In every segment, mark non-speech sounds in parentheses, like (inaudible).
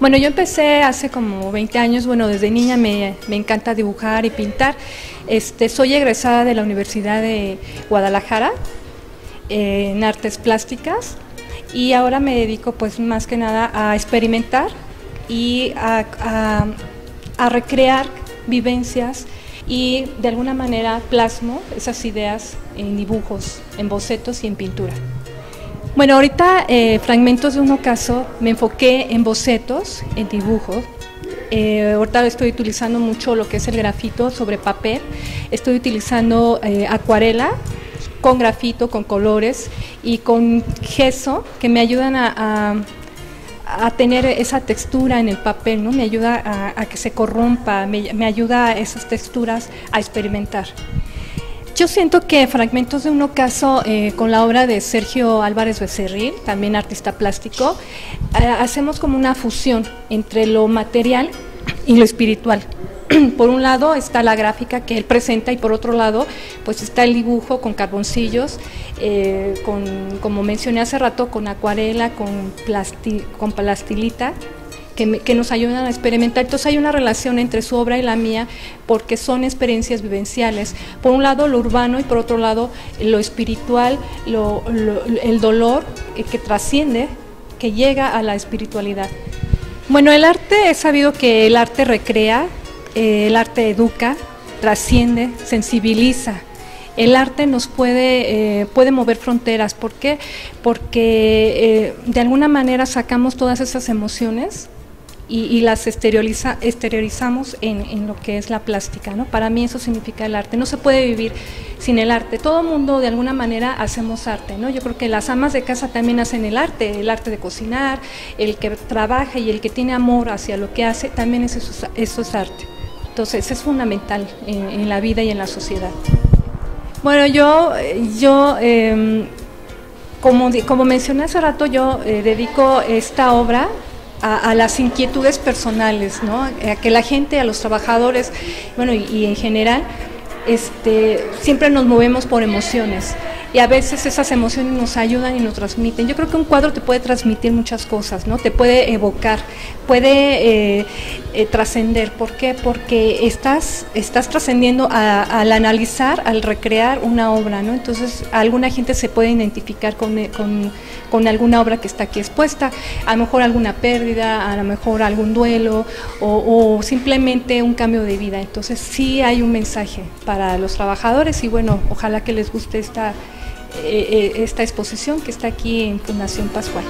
Bueno, yo empecé hace como 20 años, bueno, desde niña me, me encanta dibujar y pintar. Este, soy egresada de la Universidad de Guadalajara eh, en artes plásticas y ahora me dedico pues más que nada a experimentar y a, a- a recrear vivencias y de alguna manera plasmo esas ideas en dibujos, en bocetos y en pintura. Bueno, ahorita eh, fragmentos de un ocaso me enfoqué en bocetos, en dibujos. Eh, ahorita estoy utilizando mucho lo que es el grafito sobre papel. Estoy utilizando eh, acuarela con grafito, con colores y con gesso que me ayudan a, tener esa textura en el papel, ¿no? Me ayuda a, a que se corrompa, me, me ayuda a esas texturas a experimentar. Yo siento que Fragmentos de un ocaso, eh, con la obra de Sergio Álvarez Becerril, también artista plástico, eh, hacemos como una fusión entre lo material y lo espiritual. (clears throat) por un lado está la gráfica que él presenta y por otro lado pues está el dibujo con carboncillos, eh, con, como mencioné hace rato, con acuarela, con, plasti- con plastilita que, nos ayudan a experimentar. Entonces hay una relación entre su obra y la mía porque son experiencias vivenciales. Por un lado lo urbano y por otro lado lo espiritual, el dolor eh, que trasciende, que llega a la espiritualidad. Bueno, el arte, es sabido que el arte recrea, eh, el arte educa, trasciende, sensibiliza. El arte nos puede, eh, puede mover fronteras. ¿Por qué? Porque de alguna manera sacamos todas esas emociones y, y las exterioriza- exteriorizamos en, lo que es la plástica. ¿no? Para mí eso significa el arte. No se puede vivir sin el arte. Todo mundo de alguna manera hacemos arte. ¿no? Yo creo que las amas de casa también hacen el arte, el arte de cocinar, el que trabaja y el que tiene amor hacia lo que hace, también es eso, eso es arte. Entonces es fundamental en, la vida y en la sociedad. Bueno, yo, yo em, como, como mencioné hace rato, yo eh, dedico esta obra a, a las inquietudes personales, ¿no? a que la gente, a los trabajadores, bueno, y, y en general, este, siempre nos movemos por emociones y a veces esas emociones nos ayudan y nos transmiten. Yo creo que un cuadro te puede transmitir muchas cosas, ¿no? Te puede evocar, puede eh, eh, trascender. ¿Por qué? Porque estás, estás trascendiendo al analizar, al recrear una obra, ¿no? Entonces, alguna gente se puede identificar con, eh, con, con alguna obra que está aquí expuesta, a lo mejor alguna pérdida, a lo mejor algún duelo o, o simplemente un cambio de vida. Entonces, sí hay un mensaje para los trabajadores y bueno, ojalá que les guste esta, eh, eh, esta exposición que está aquí en Fundación Pascual.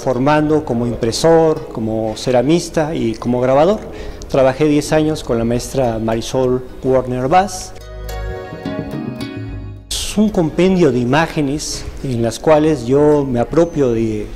Formando como impresor, como ceramista y como grabador. Trabajé 10 años con la maestra Marisol Warner Bass. Es un compendio de imágenes en las cuales yo me apropio de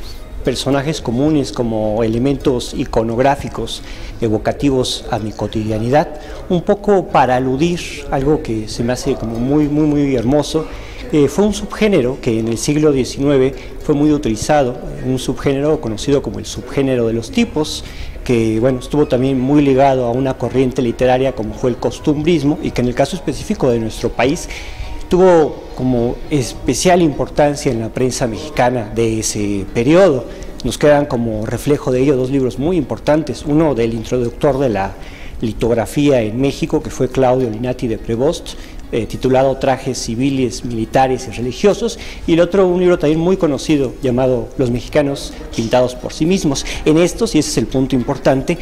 personajes comunes como elementos iconográficos evocativos a mi cotidianidad, un poco para aludir algo que se me hace como muy, muy, muy hermoso. Eh, fue un subgénero que en el siglo XIX fue muy utilizado, un subgénero conocido como el subgénero de los tipos, que bueno, estuvo también muy ligado a una corriente literaria como fue el costumbrismo y que en el caso específico de nuestro país tuvo como especial importancia en la prensa mexicana de ese periodo. Nos quedan como reflejo de ello dos libros muy importantes, uno del introductor de la litografía en México, que fue Claudio Linati de Prevost, eh, titulado Trajes civiles, militares y religiosos, y el otro un libro también muy conocido llamado Los mexicanos pintados por sí mismos. En estos, y ese es el punto importante,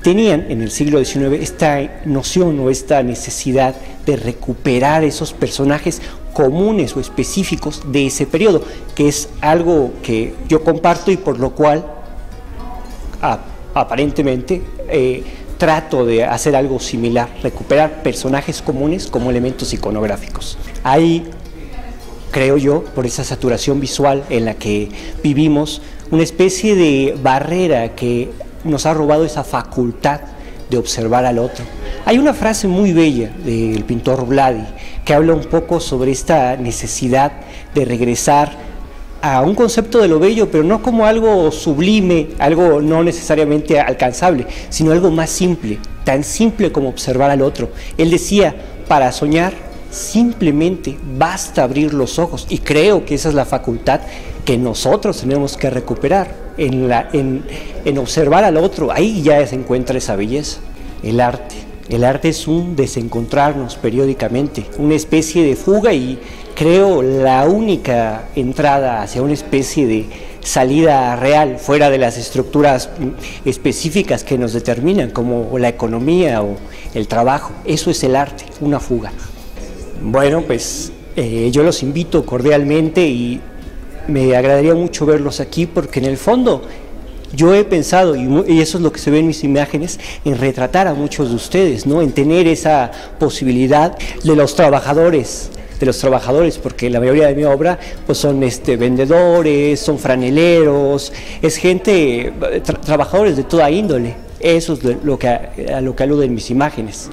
tenían en el siglo XIX esta noción o esta necesidad de recuperar esos personajes comunes o específicos de ese periodo, que es algo que yo comparto y por lo cual aparentemente eh, trato de hacer algo similar, recuperar personajes comunes como elementos iconográficos. Hay, creo yo, por esa saturación visual en la que vivimos, una especie de barrera que nos ha robado esa facultad de observar al otro. Hay una frase muy bella del pintor Vladi que habla un poco sobre esta necesidad de regresar a un concepto de lo bello, pero no como algo sublime, algo no necesariamente alcanzable, sino algo más simple, tan simple como observar al otro. Él decía, para soñar simplemente basta abrir los ojos y creo que esa es la facultad que nosotros tenemos que recuperar en, la, en, en observar al otro, ahí ya se encuentra esa belleza, el arte. El arte es un desencontrarnos periódicamente, una especie de fuga y creo la única entrada hacia una especie de salida real fuera de las estructuras específicas que nos determinan como la economía o el trabajo. Eso es el arte, una fuga. Bueno, pues eh, yo los invito cordialmente y me agradaría mucho verlos aquí porque en el fondo yo he pensado, y, eso es lo que se ve en mis imágenes, en retratar a muchos de ustedes, ¿no? en tener esa posibilidad de los trabajadores, de los trabajadores, porque la mayoría de mi obra pues son este, vendedores, son franeleros, es gente, trabajadores de toda índole. Eso es lo que, a lo que aluden mis imágenes.